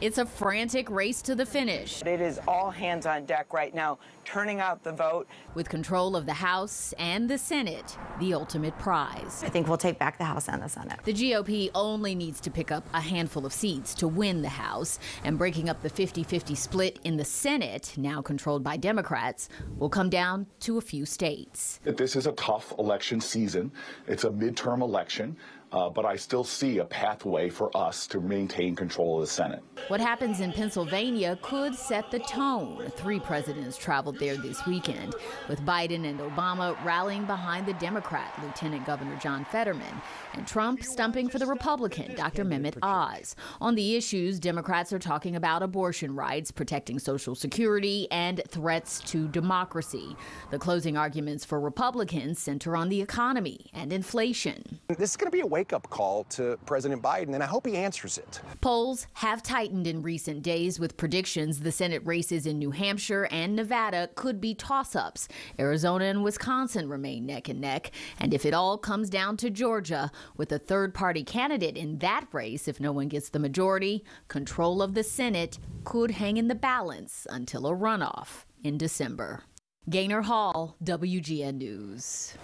It's a frantic race to the finish. It is all hands on deck right now, turning out the vote. With control of the House and the Senate, the ultimate prize. I think we'll take back the House and the Senate. The GOP only needs to pick up a handful of seats to win the House, and breaking up the 50 50 split in the Senate, now controlled by Democrats, will come down to a few states. This is a tough election season. It's a midterm election. Uh, but I still see a pathway for us to maintain control of the Senate. What happens in Pennsylvania could set the tone. Three presidents traveled there this weekend, with Biden and Obama rallying behind the Democrat, Lieutenant Governor John Fetterman, and Trump stumping for the Republican, Dr. Mehmet Oz. On the issues, Democrats are talking about abortion rights, protecting Social Security, and threats to democracy. The closing arguments for Republicans center on the economy and inflation. This is going to be a wake up call to President Biden, and I hope he answers it. Polls have tightened in recent days with predictions the Senate races in New Hampshire and Nevada could be toss ups. Arizona and Wisconsin remain neck and neck. And if it all comes down to Georgia, with a third party candidate in that race, if no one gets the majority, control of the Senate could hang in the balance until a runoff in December. Gaynor Hall, WGN News.